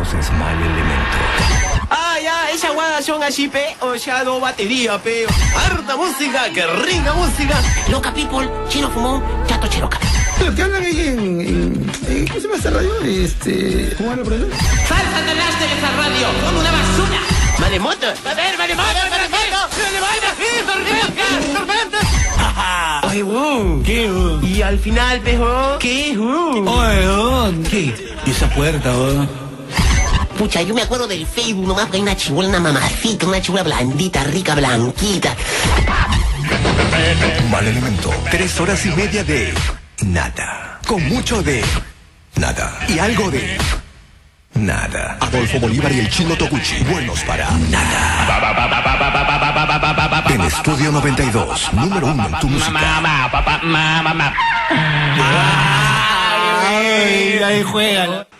conoces mal elemento. Ah, ya, esa guada son así, pe. O sea, no batería, pe. Harta música, que rica música. Loca people, chino fumón, chato cheroca. Lo que hablan ahí en, en, en- ¿Cómo se llama esta radio? Este. ¿Cómo habla por eso? Salsa de las de esa radio, como una basura. Maremoto, a ver, maremoto, maremoto, Ay, wow. ¿Qué, weón? Y al final, pejo, ¿qué? Uh. Oye, weón, ¿qué? ¿Y esa puerta, weón? Pucha, yo me acuerdo del Facebook nomás porque hay una chibola, una mamacita, una chibola blandita, rica, blanquita. Mal elemento. Tres horas y media de nada. Con mucho de nada. Y algo de nada. Adolfo Bolívar y el chino Tokuchi. Buenos para nada. En Estudio 92, número uno en tu música. mamá mamá Ahí juegan.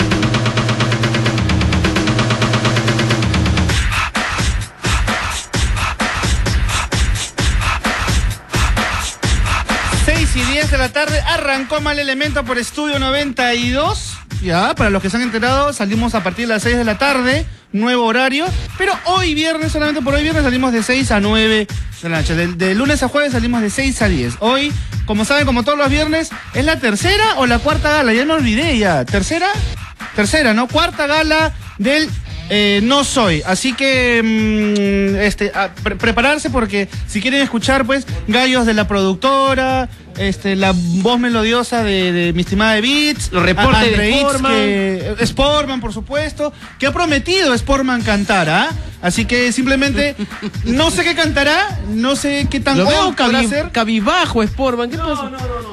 de la tarde arrancó Mal Elemento por Estudio 92. Ya, para los que se han enterado, salimos a partir de las 6 de la tarde, nuevo horario. Pero hoy viernes, solamente por hoy viernes, salimos de 6 a 9 de la noche. De, lunes a jueves salimos de 6 a 10. Hoy, como saben, como todos los viernes, ¿es la tercera o la cuarta gala? Ya me olvidé ya. ¿Tercera? Tercera, ¿no? Cuarta gala del eh, no soy. Así que mm, este, prepararse porque si quieren escuchar, pues, gallos de la productora, este, la voz melodiosa de, de mi estimada de Beats, Los reportes de Sportman. que- eh, Sportman, por supuesto, que ha prometido Sportman cantar, ¿ah? Así que simplemente, no sé qué cantará, no sé qué tan Lo veo old podrá cabi- ser. cabizbajo, Sportman. ¿Qué pasa?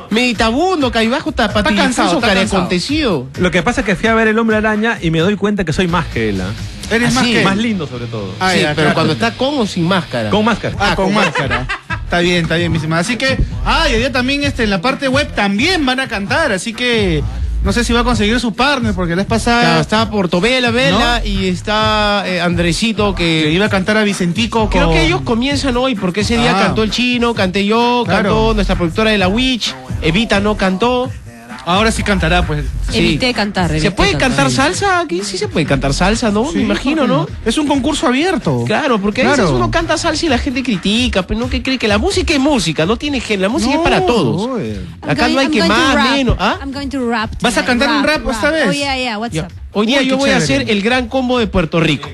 Meditabundo, cabizbajo, cansado, tapatizoso, está cara cansado. acontecido. Lo que pasa es que fui a ver el hombre araña y me doy cuenta que soy más que él. ¿ah? Eres más así, que... Más lindo sobre todo. Ah, sí, ya, pero claro. cuando está con o sin máscara. Con máscara. Ah, con máscara. Está bien, está bien, mi estimada. Así que, ah, y hoy día también este, en la parte web también van a cantar, así que no sé si va a conseguir su partner, porque la vez pasada Claro, está Portobela, Vela y está eh, Andresito que que... iba a cantar a Vicentico Creo que ellos comienzan hoy porque ese día Ah. cantó el chino, canté yo, Claro. cantó nuestra productora de la Witch, Evita no cantó. Ahora sí cantará, pues. Sí. Evité cantar. ¿Se puede cantar cantar. salsa aquí? Sí se puede cantar salsa, ¿no? Sí, Me imagino, ¿por qué ¿no? Es un concurso abierto. Claro, porque a veces uno canta salsa y la gente critica, pero no que cree que la música es música, no tiene género, la música es para todos. Acá going- no hay I'm que más, menos. ¿Ah? I'm going to rap. ¿Vas a cantar un rap esta vez? Oh, yeah, yeah. What's up? Hoy día Uy, yo voy a hacer el gran combo de Puerto Rico.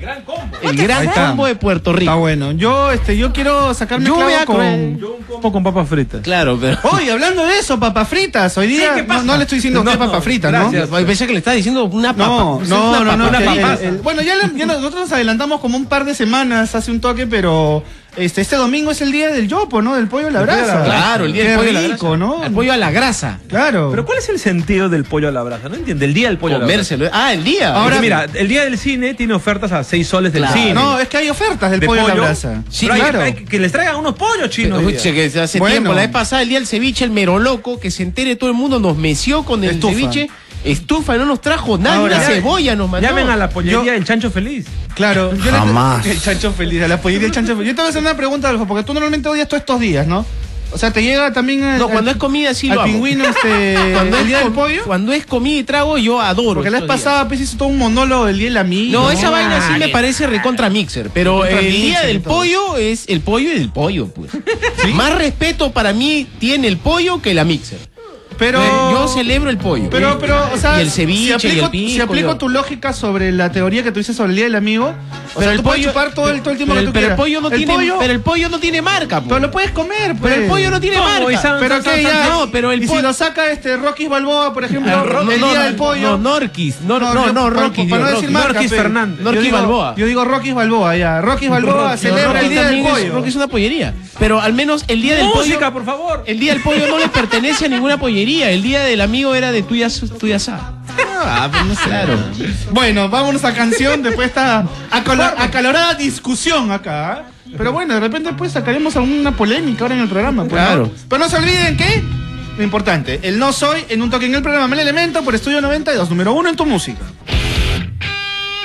El gran Ahí está. combo de Puerto Está Rico. bueno. Yo, este, yo quiero sacarme Yo clavo voy a con... comer- Yo un combo con papas fritas. Claro, pero. Oye, hablando de eso, papas fritas. Hoy día ¿qué no, no le estoy diciendo No, qué no, papas fritas, ¿no? gracias. Yo pensé que le estaba diciendo una papa. No, Una no, no, no, una el- papa. el- bueno, ya, le- ya nosotros nos adelantamos como un par de semanas hace un toque, pero este, este domingo es el día del yopo, ¿no? Del pollo a la Del pollo a la brasa. brasa. Claro, el día del pollo a la rico, grasa. ¿no? El pollo a la grasa. Claro. Pero ¿cuál es el sentido del pollo a la brasa? No entiende. El día del pollo a la brasa. Comérselo. Ah, el día. Ahora- mira, el día del cine tiene ofertas a 6 soles del Claro. cine. no, es que hay ofertas del de pollo, a la brasa. Sí, Pero hay- claro. Hay, que les traigan unos pollos chinos. día. che, que hace Bueno. tiempo, la vez pasada, el día del ceviche, el mero loco, que se entere todo el mundo, nos meció con el Estufa. ceviche. Estufa, no nos trajo nada, Ahora, una ya- cebolla nos mandó. Llamen a la pollería del chancho feliz. Claro. Yo le- Jamás. el chancho feliz, a la pollería el chancho feliz. Yo te voy a hacer una pregunta, Alfa, porque tú normalmente odias todos estos días, ¿no? O sea, te llega también el, No, cuando al- es comida sí al lo hago. pingüino este, Cuando el es día del pollo. Cuando es comida y trago, yo adoro. Porque la vez pasada pues, hizo todo un monólogo del día del amigo. No, esa vaina sí me parece recontra mixer, pero Recontra el día mixer del pollo es el pollo y el pollo, pues. Más respeto para mí tiene el pollo que la mixer. Pero Eh, yo celebro el pollo. Pero, pero, o sea, y el ceviche si aplico, y el pico. si aplico yo- tu lógica sobre la teoría que tú dices sobre el día del amigo, o pero sea, el tú puedes chupar todo el, todo el tiempo pero que el, tú pero el quieras. pollo no tiene pollo- pero el pollo no tiene marca, pues. pero lo puedes comer, pues. Pero el pollo no tiene marca. San- Pero san- que san- ya, no, pero el y si lo saca este Rocky Balboa, por ejemplo, el día no, del pollo. No, Norquis. No, No, no, no, Rocky. para no decir marca, Norquis. Fernández. Norquis Balboa. Yo digo Rocky Balboa, ya. Rocky Balboa celebra el día del pollo. Rocky es una pollería. Pero al menos el día del Música, pollo. por favor. El día del pollo no le pertenece a ninguna pollería. El día del amigo era de tuya, tuya. Ah, pues no sé. Claro. Bueno, vámonos a canción después de esta acalorada discusión acá. ¿eh? Pero bueno, de repente pues sacaremos alguna polémica ahora en el programa. pues, ¿no? Claro. Pero no se olviden que lo importante, el no soy en un toque en el programa, el elemento por Estudio 92, número uno en tu música.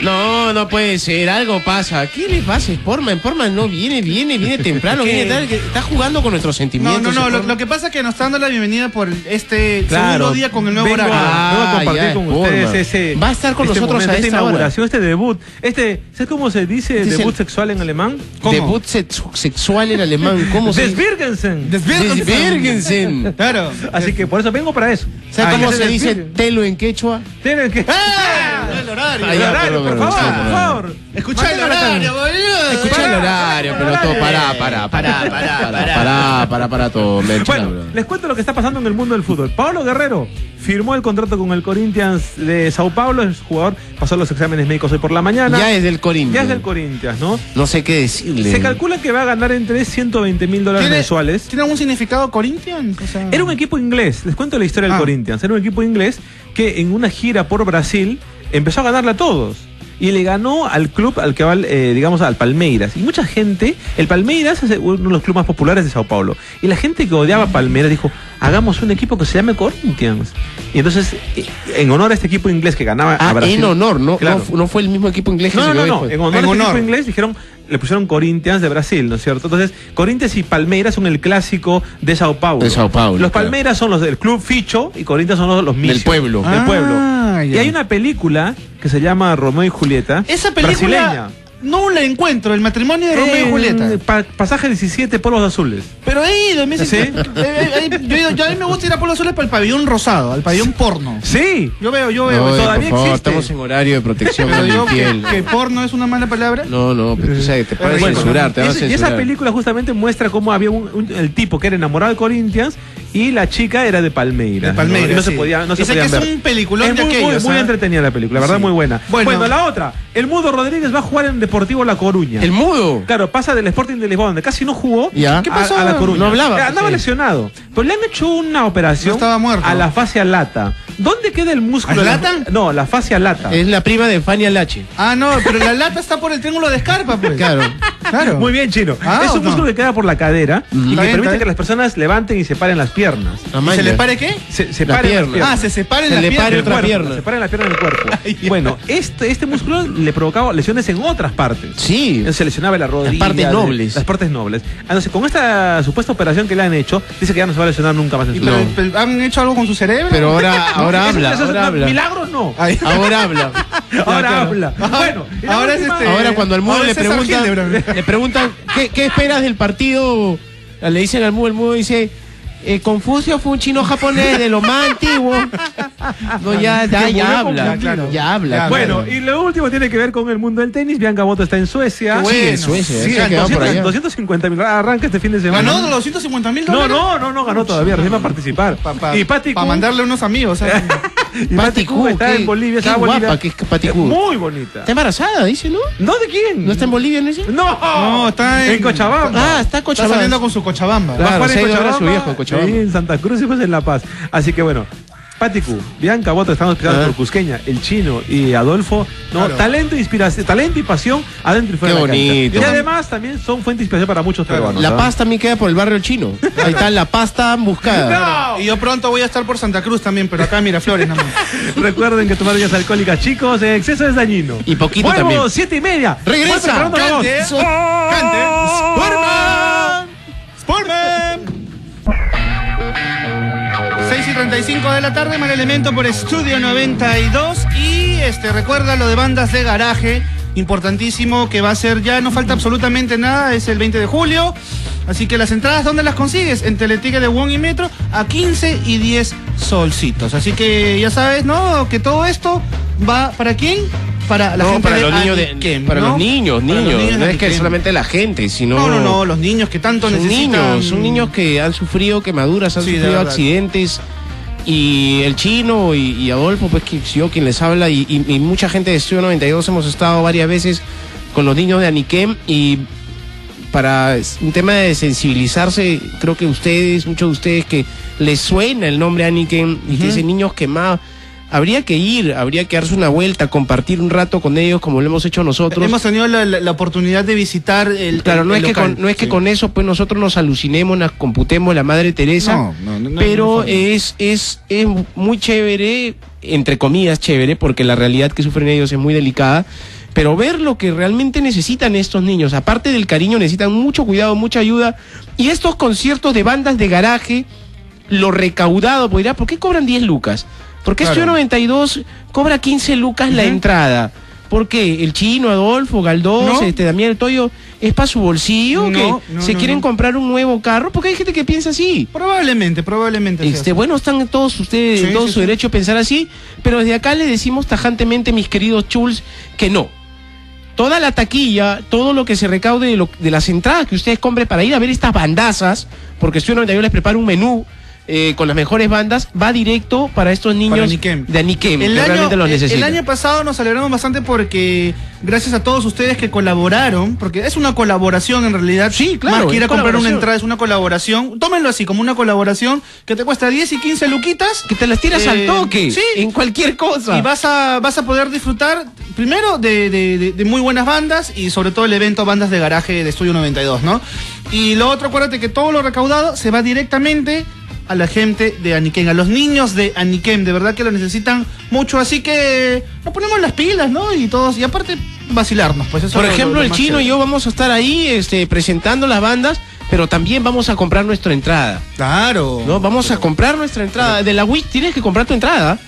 No, no puede ser, algo pasa. ¿Qué le pasa, Sportman? Sportman no viene, viene, viene temprano, ¿Qué? viene tarde, está jugando con nuestros No, sentimientos. no, no, lo, Sportman. lo que pasa es que nos está dando la bienvenida por este Claro. segundo día con el nuevo Vengo horario. a- a compartir ya, con Sportman. ustedes ese. Va a estar con este nosotros a esta esta hora. inauguración, este debut. Este, ¿sabes cómo se dice Este es debut el- sexual en alemán? ¿Cómo? Debut sex- sexual en alemán, ¿cómo se dice? Desbirgensen. Desbirgensen. Claro. Así que por eso vengo para eso. ¿Sabes Ah, cómo se dice telo en quechua? Tienen que. ¡Ah! El horario. El horario, por favor. por favor. Escuchá el horario, boludo. Escuchá el horario, pelotudo. Pará, pará, pará, pará, pará, pará, pará todo. Bueno, les cuento lo que está pasando en el mundo del fútbol. Pablo Guerrero firmó el contrato con el Corinthians de Sao Paulo, es jugador, pasó los exámenes médicos hoy por la mañana. Ya es del Corinthians. Ya es del Corinthians, ¿no? No sé qué decirle. Se calcula que va a ganar entre 120 mil dólares mensuales. ¿Tiene algún significado Corinthians? Era un equipo inglés, les cuento la historia del. Ah. Corinthians. Era un equipo inglés que en una gira por Brasil empezó a ganarle a todos. Y le ganó al club al que va, eh, digamos, al Palmeiras. Y mucha gente, el Palmeiras es uno de los clubes más populares de Sao Paulo. Y la gente que odiaba Palmeiras dijo, hagamos un equipo que se llame Corinthians. Y entonces, eh, en honor a este equipo inglés que ganaba a Ah, Brasil. en honor, ¿no? Claro. No, fu- no fue el mismo equipo inglés que No, no, no, después. en honor En a este honor. equipo inglés dijeron, le pusieron Corinthians de Brasil, ¿no es cierto? Entonces, Corinthians y Palmeiras son el clásico de Sao Paulo. De Sao Paulo, Los claro. Palmeiras son los del club Ficho y Corinthians son los, los Misios. pueblo. Del Ah, pueblo. Y ya. hay una película que se llama Romeo y Julieta. Esa película Brasileña. No la encuentro, el matrimonio de Romeo y Julieta. pa- pasaje 17, polvos azules. Pero he ido, me ¿Sí? eh, eh, eh, yo, he ido- yo a mí me gusta ir a Polo Azules para el pabellón rosado, al pabellón porno. Sí. Yo veo, yo veo. No, todavía por favor, existe. estamos en horario de protección pero yo que, que porno es una mala palabra. No, no, pero tú sabes, te pueden Bueno, censurar, te y van a ese- y censurar. esa película justamente muestra cómo había un, un- el tipo que era enamorado de Corinthians y la chica era de Palmeiras. De Palmeiras, ¿no? No se podía, no se podían que es un peliculón Es de muy, muy, aquellos, muy ¿ah? entretenida la película, la verdad Sí. muy buena. Bueno. Bueno, la otra, el Mudo Rodríguez va a jugar en Deportivo La Coruña. El mudo. Claro, pasa del Sporting de Lisboa, donde casi no jugó, Ya. ¿Qué pasó? A, la Coruña. No hablaba. Eh, Andaba Sí. lesionado. Pero le han hecho una operación No estaba muerto. a la fascia lata. ¿Dónde queda el músculo? ¿A de la- lata? No, la fascia lata. Es la prima de Fanny Alache. Ah, no, pero la lata está por el triángulo de escarpa, pues. Claro. Claro. Muy bien, chino. Ah, es ¿o un no? músculo que queda por la cadera y que permite que las personas levanten y separen las piernas. ¿Y se le pare qué? Se, La separen las pierna. piernas. Ah, se separen Se las le piernas. pare otra cuerpo, pierna. Separen las piernas del cuerpo. Ay, bueno, este, este músculo le provocaba lesiones en otras partes. Sí. Se lesionaba la rodilla. partes de- nobles. Las partes nobles. Entonces, con esta supuesta operación que le han hecho, dice que ya no se va a lesionar nunca más en ¿Y su pero- vida. pero ¿Han hecho algo con su cerebro? Pero ahora, ahora habla, eso- ahora habla. Milagros no. Ay. Ahora habla. Ahora claro. habla. Bueno, ahora es este- Ahora cuando al mudo ahora le preguntan, le preguntan ¿qué, qué esperas del partido, le dicen al mudo, el mudo dice eh, Confucio fue un chino japonés de lo más antiguo. No, ya, habla. claro. Ya habla. Ya, Bueno, y lo último tiene que ver con el mundo del tenis. Bianca Boto está en Suecia. Bueno. Sí, en Suecia, Sí, se ha quedado por 200, allá. 250 mil. Arranca este fin de semana. ¿Ganó 250 mil No, dólares? no, no, no ganó todavía. Recién va a participar. Para y Pati Q- mandarle unos amigos. y Pati Q, está qué- en Bolivia. qué guapa que es Pati Q. Muy bonita. Está embarazada, dice, ¿no? ¿No de quién? ¿No está en Bolivia, no dice? No, No, está en- Cochabamba. Ah, está Está Cochabamba. saliendo con su cochabamba. Claro, Va a jugar en ido a ver a su Cochabamba, viejo en Cochabamba. ahí en Santa Cruz y pues en La Paz. Así que bueno. Pati Q, Bianca Boto, estamos esperando Ah. por Cusqueña, el chino y Adolfo. No, Claro. talento, inspiración, talento y pasión adentro y fuera Qué de la cancha. bonito. Y además también son fuente de inspiración para muchos peruanos. La ¿ah? Paz también queda por el barrio chino. Ahí está la Paz tan buscada. ¡No! Y yo pronto voy a estar por Santa Cruz también, pero acá en Miraflores nada más. Recuerden que tomar bebidas alcohólicas, chicos, en exceso es dañino. Y poquito Vuelvo, también. siete y media. Regresa. Voz. Cante, cante. 35 de la tarde, mal elemento por Estudio 92. Y este recuerda lo de bandas de garaje, importantísimo, que va a ser ya, no falta absolutamente nada, es el 20 de julio. Así que las entradas, ¿dónde las consigues? En Teletique de Wong y Metro a 15 y 10 solcitos. Así que ya sabes, ¿no? Que todo esto va para quién? Para la No, gente para de los niños, de, para ¿no? los niños, los niños. no es que solamente la gente, sino. No, no, no, los niños que tanto Son necesitan. niños, son niños que han sufrido quemaduras, han Sí, sufrido accidentes. Y el chino y, y Adolfo, pues que yo quien les habla, y, y- y mucha gente de Estudio 92 hemos estado varias veces con los niños de Aniquem y para un tema de sensibilizarse, creo que ustedes, muchos de ustedes que les suena el nombre Aniquem y que dicen niños quemados, habría que ir, habría que darse una vuelta, compartir un rato con ellos como lo hemos hecho nosotros. Hemos tenido la, la- la oportunidad de visitar el. Claro, el- no el es, que con, no es que Sí. con eso pues nosotros nos alucinemos, nos computemos la Madre Teresa, No, no, no, pero es, es, es muy chévere, entre comillas chévere, porque la realidad que sufren ellos es muy delicada, pero ver lo que realmente necesitan estos niños, aparte del cariño, necesitan mucho cuidado, mucha ayuda. Y estos conciertos de bandas de garaje, lo recaudado, pues dirá, ¿por qué cobran 10 lucas? ¿Por qué Claro. Estudio 92 cobra 15 lucas la entrada? ¿Por qué? El chino, Adolfo, Galdós, No. este, Damián El Toyo, ¿es para su bolsillo? No, que no, se quieren comprar un nuevo carro? Porque hay gente que piensa así. Probablemente, probablemente. Este, bueno, están todos ustedes Sí, en todo sí, su sí. derecho a pensar así, pero desde acá le decimos tajantemente, mis queridos chuls, que no. Toda la taquilla, todo lo que se recaude de, lo- de las entradas que ustedes compren para ir a ver estas bandazas, porque Estudio 91 les prepara un menú eh, con las mejores bandas, va directo para estos niños Aniquem. de Aniquem, El que año, realmente los el- necesitan. el año pasado nos alegramos bastante porque gracias a todos ustedes que colaboraron, porque es una colaboración en realidad. Sí, claro, Más que ir a es comprar una entrada, es una colaboración. Tómenlo así, como una colaboración que te cuesta 10 y 15 luquitas. que te las tiras Eh, al toque, sí. en cualquier cosa. Y vas a, vas a poder disfrutar primero de, de- de- de muy buenas bandas y sobre todo el evento Bandas de Garaje de Estudio 92, ¿no? Y lo otro, acuérdate que todo lo recaudado se va directamente a la gente de Aniquem, a los niños de Aniquem, de verdad que lo necesitan mucho, así que nos ponemos las pilas, ¿no? Y todos, y aparte vacilarnos, pues eso Por es ejemplo, lo el chino y yo vamos a estar ahí este, presentando las bandas, pero también vamos a comprar nuestra entrada. Claro. No, vamos a comprar nuestra entrada. De la Wii tienes que comprar tu entrada.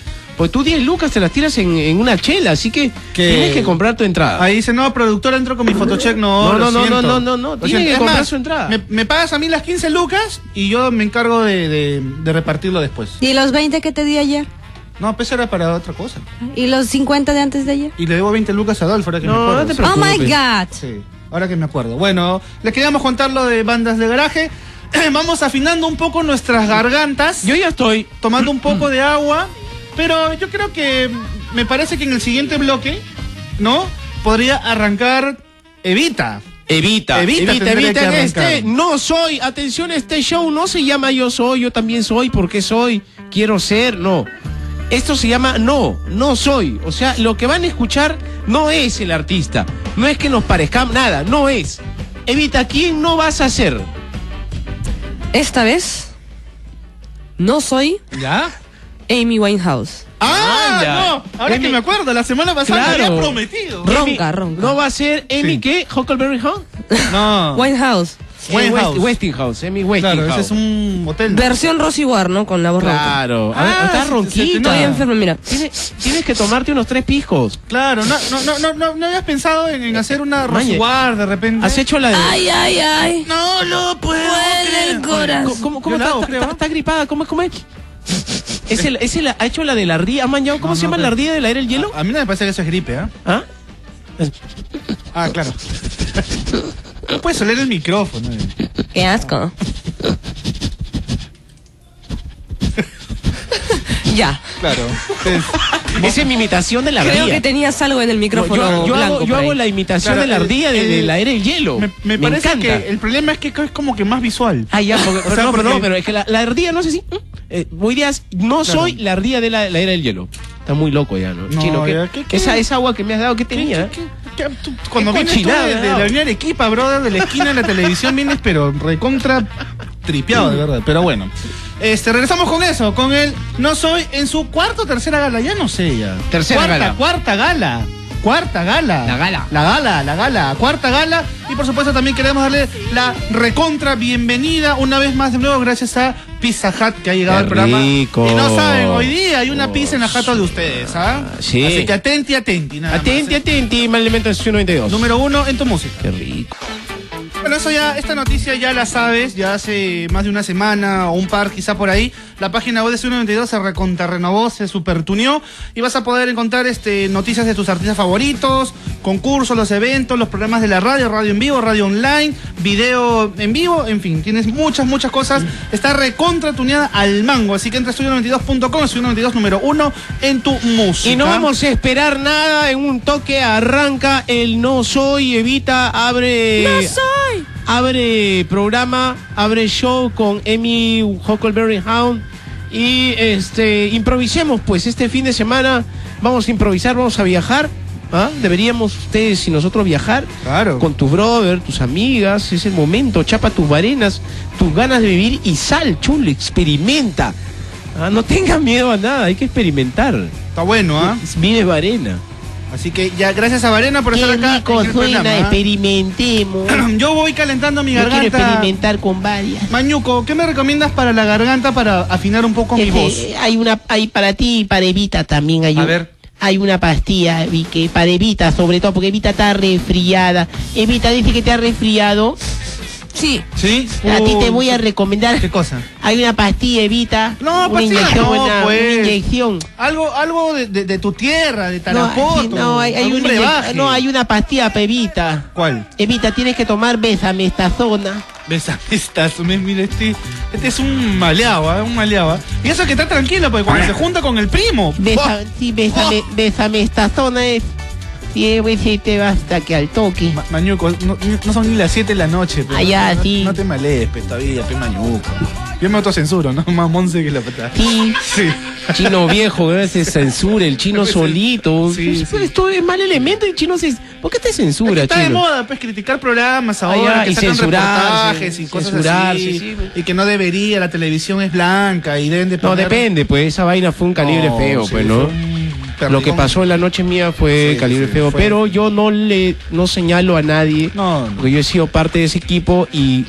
Pues tú 10 lucas te las tiras en, en una chela, así que Que- tienes que comprar tu entrada. Ahí dice, no, productora, entro con mi fotocheck. No, No, lo no, no, no, no, no, Lo tiene siento. que Es comprar más, su entrada. Me, me pagas a mí las 15 lucas y yo me encargo de, de- de repartirlo después. ¿Y los 20 que te di ayer? No, pues era para otra cosa. ¿Y los 50 de antes de ayer? Y le debo 20 lucas a Adolfo, ahora que No, me acuerdo. no te Sí. Oh my preocupes. God. Sí, ahora que me acuerdo. Bueno, les queríamos contar lo de bandas de garaje. Vamos afinando un poco nuestras gargantas, Yo ya estoy. tomando un poco de agua, pero yo creo que me parece que en el siguiente bloque, ¿no? Podría arrancar Evita. Evita, Evita evita, en este. No soy. Atención, este show no se llama Yo soy, yo también soy, porque soy, quiero ser, no. Esto se llama No, no soy. O sea, lo que van a escuchar no es el artista. No es que nos parezcamos, nada, no es. Evita, ¿quién no vas a ser? Esta vez no soy ¿Ya? Amy Winehouse. ¡Ah! no, ahora Emi- que me acuerdo, la semana pasada Claro. había prometido. Ronca, Amy- ronca. ¿No va a ser Amy Sí. qué? ¿Huckleberry Hound? No. Winehouse. Eh, Winehouse. West- Westinghouse, Amy Claro, Westinghouse. ese es un hotel. ¿no? Versión Rosy War, ¿no? Con la voz ronca. Claro. A ver, Ah, estás ronquita. Estoy enferma, mira. Tienes, tienes que tomarte unos tres piscos. Claro, no, no, no, no, no, no habías pensado en, en hacer una Mañe, Rosuar de repente. ¿Has hecho la de.? Ay, ay, ay. No lo puedo Duele el corazón. ¿Cómo, cómo, cómo está, está- gripada? ¿Cómo, cómo es? ¿Es el, es el- ¿Ha hecho la de la ría? ¿Ha manchado? ¿Cómo No, se no, llama pero- la ría del aire el hielo? A, a mí no me parece que eso es gripe, ¿ah? ¿Ah? Ah, claro. No puedes oler el micrófono. eh. Qué asco. ya. Claro. Es- Esa es mi imitación de la Creo ría. que tenías algo en el No, micrófono yo yo blanco hago, yo hago la imitación Claro, de la el- ardilla de- el- del aire el hielo. me, me parece encanta. que el problema es que es como que más visual. Ah, ya, porque- O pero, sea, no, pero porque- no, pero es que la, la ardilla, no sé si. Eh, hoy día no soy la ardilla de la, la era del hielo. Está muy loco ya, ¿no? No, Chino, ¿qué- ya, ¿qué- qué? Esa, esa agua que me has dado, ¿qué tenía? ¿Qué- tú- cuando vienes tú de, de la avenida Arequipa, brother, de la esquina de la televisión, vienes pero recontra tripeado, de verdad. Pero bueno. Este, regresamos con eso, con el No Soy en su cuarta o tercera gala, ya no sé ya. Tercera cuarta, gala. Cuarta gala. Cuarta gala. La gala. La gala, la gala. Cuarta gala. Y por supuesto también queremos darle la recontra bienvenida una vez más de nuevo gracias a Pizza Hut que ha llegado Qué al programa. rico. Y no saben, hoy día hay una pizza en la jata de ustedes, ¿ah? sí. Así que atenti, atenti. nada más, Atenti, ¿eh? atenti, mal sesión 92. Número uno en tu música. Qué rico. Bueno, eso ya, esta noticia ya la sabes, ya hace más de una semana o un par quizá por ahí. La página web de 192 se recontrarrenovó, se supertuneó y vas a poder encontrar este, noticias de tus artistas favoritos, concursos, los eventos, los programas de la radio, radio en vivo, radio online, video en vivo, en fin, tienes muchas, muchas cosas. Está recontratuneada al mango, así que entra a estudio92.com, estudio92 número uno en tu música. Y no vamos a esperar nada, en un toque arranca el No Soy, Evita, abre... ¡No soy! Abre programa, abre show con Amy Huckleberry Hound y este improvisemos pues este fin de semana vamos a improvisar, vamos a viajar. ¿ah? Deberíamos ustedes y nosotros viajar Claro. con tu brother, tus amigas, es el momento, chapa tus varenas, tus ganas de vivir y sal, chulo, experimenta. Ah, No tengan miedo a nada, hay que experimentar. Está bueno, ¿ah? Vive varena. Así que ya, gracias a Varena por estar acá. en el programa, ¿ah? experimentemos. Yo voy calentando mi Yo quiero garganta. experimentar con varias. Mañuco, ¿qué me recomiendas para la garganta para afinar un poco mi Este, voz? Hay una, hay para ti y para Evita también hay A un- ver. Hay una pastilla vi que para Evita, sobre todo porque Evita está resfriada. Evita dice que te ha resfriado. Sí. ¿Sí? A ti te Uh, voy a recomendar. ¿Qué cosa? Hay una pastilla Evita. No, una pastilla inyección, no, una, pues. una inyección. Algo, algo de, de- de tu tierra, de Tarapoto. no, hay, brebaje. no, hay una pastilla Evita. ¿Cuál? Evita, tienes que tomar besamestazona. Besa, estás, me- mira, este, este es un maleado, ¿ah? un maleado. ¿ah? Y eso que está tranquilo, porque cuando se junta con el primo. Besa, ¡oh! sí, besame, besamestazona es. Sí, güey, sí, te basta que al toque. Ma- Mañuco, no, no son ni las 7 de la noche. Pero Ah, ya, no, sí. No te malees, pe, todavía, pe, Mañuco. Yo me autocensuro, ¿no? Más monse que la patada. Sí. Sí. Chino viejo, que se censura el chino solito. Sí, Pues, sí. Esto es mal elemento el chino se. ¿Por qué te Es censura, que está de chino? moda, pues, criticar programas Ah, ahora, ya, que y sacan reportajes y cosas así. sí, pues. y que no debería, la televisión es blanca y deben de No, poner- depende, pues esa vaina fue un calibre No, feo, sí, pues, ¿no? Lo que pasó en la noche mía fue Sí, calibre sí, feo, fue. pero yo no le no señalo a nadie, No, no. porque yo he sido parte de ese equipo y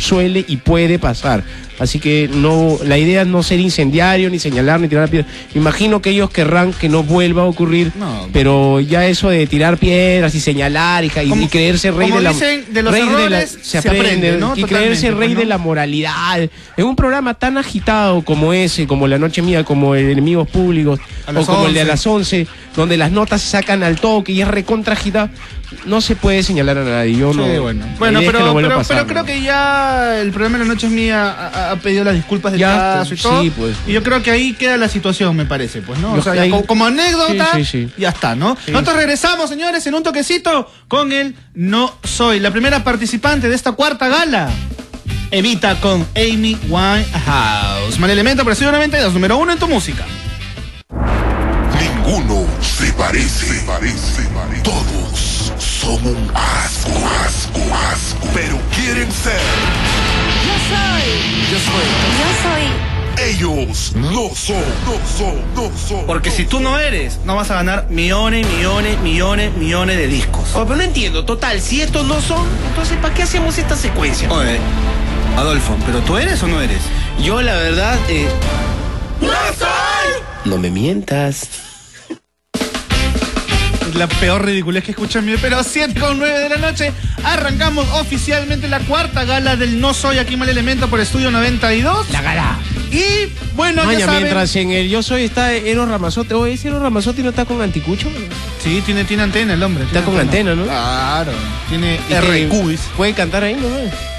suele y puede pasar. Así que no, la idea es no ser incendiario, ni señalar, ni tirar piedras. Imagino que ellos querrán que no vuelva a ocurrir, No. pero ya eso de tirar piedras y señalar y, creerse rey como de la dicen, de los rey la- se se aprende, aprende, ¿no? y creerse Totalmente, rey pues, de la moralidad. En un programa tan agitado como ese, como La Noche Mía, como el Enemigos Públicos, o como el de a 11. las 11, donde las notas se sacan al toque y es recontra agitado, no se puede señalar a nadie. Yo Sí, no. bueno, bueno pero, pero, pasar, pero creo que ya el programa de la noche mía ha, ha pedido las disculpas del Ya, caso y todo. sí, pues. Y yo creo que ahí queda la situación, me parece, pues, ¿no? Yo O sea, ya ahí- como, como anécdota, Sí, sí, sí. ya está, ¿no? Nosotros regresamos, señores, en un toquecito con el No Soy. La primera participante de esta cuarta gala. Evita con Amy Winehouse. Mal elemento, pero 92, número uno en tu música. Ninguno se parece, se parece, Todos son un asco, asco, asco. Pero quieren ser. Yo soy. Ellos no son, no son, no son. Porque si tú no eres, no vas a ganar millones, millones, millones, millones de discos. Oh, pero no entiendo, total, si estos no son, entonces ¿para qué hacemos esta secuencia? Oye, Adolfo, ¿pero tú eres o no eres? Yo la verdad, eh... ¡No soy! No me mientas. La peor ridiculez que escucho en mi pero 7 con 9 de la noche arrancamos oficialmente la cuarta gala del No Soy Aquí Mal Elemento por Estudio 92. La gala. Y bueno, Maña, ya saben. mientras en el Yo Soy está Eros Ramazote. Oye, ese Eros Ramazote no está con anticucho. Sí, tiene, tiene antena el hombre. Está con antena, ¿no? Claro. Tiene RQs. Puede cantar ahí, ¿no?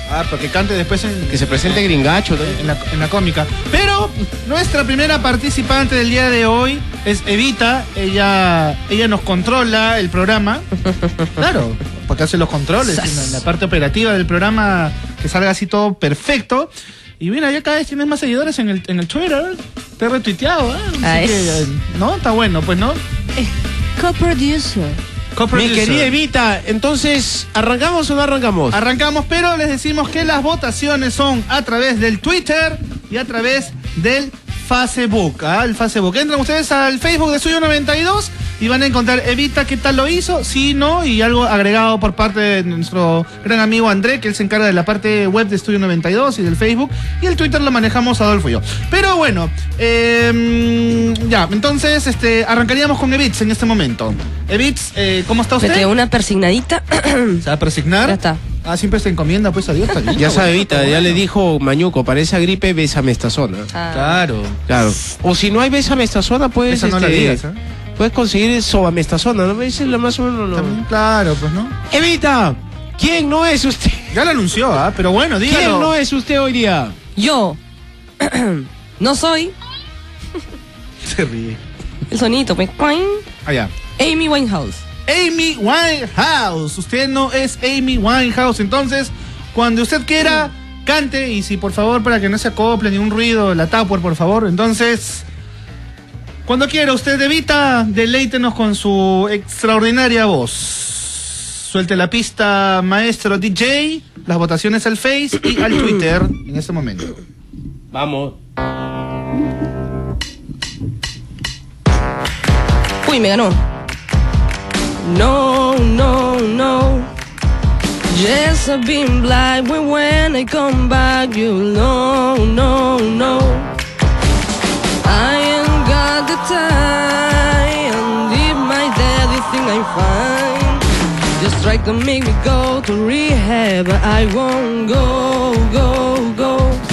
Ah, para que cante después en, Que se presente gringacho. ¿no? en la, en la cómica. Pero nuestra primera participante del día de hoy es Evita. Ella, ella nos controla el programa. Claro, porque hace los controles, en la, parte operativa del programa, que salga así todo perfecto. Y mira, ya cada vez tienes más seguidores en el, en el Twitter. Te he retuiteado, ¿eh? Así que, eh, ¿no? Está bueno, pues, ¿no? Co-producer. Mi querida Evita, entonces, ¿arrancamos o no arrancamos? Arrancamos, pero les decimos que las votaciones son a través del Twitter y a través del Facebook. ¿ah? El Facebook. Entran ustedes al Facebook de Suyo 92 y van a encontrar Evita qué tal lo hizo, si no, y algo agregado por parte de nuestro gran amigo André, que él se encarga de la parte web de Estudio 92 y del Facebook. Y el Twitter lo manejamos Adolfo y yo. Pero bueno, eh, ya, entonces este, arrancaríamos con Evits en este momento. Evits, eh, ¿cómo está usted? una persignadita. ¿Se va a presignar? Ya está. Ah, siempre se encomienda pues a Dios también. Ya sabe, Evita, ya le dijo Mañuco, para esa gripe, bésame esta zona. Ah. Claro. Claro. O si no hay bésame esta zona, puedes, Esa no la este, digas, ¿eh? puedes conseguir sobamestazona, ¿no? Esa es lo más o menos lo... También, claro, pues no. Evita, ¿quién no es usted? Ya lo anunció, ¿ah? Pero bueno, dígalo. ¿Quién no es usted hoy día? Yo. no soy Se ríe. el sonito, pues. ¡cuain! Allá. Amy Winehouse. Amy Winehouse. Usted no es Amy Winehouse. Entonces, cuando usted quiera, cante. Y si por favor, para que no se acople ni un ruido, la Tupper, por favor. Entonces, cuando quiera, usted evita, deleítenos con su extraordinaria voz. Suelte la pista, maestro DJ. Las votaciones al Face y al Twitter en este momento. Vamos. Uy, me ganó. No, no, no. Yes, I've been blind, but when I come back, you know, no, no. I ain't got the time. Leave my daddy think I'm fine. Just try to make me go to rehab, but I won't go, go, go.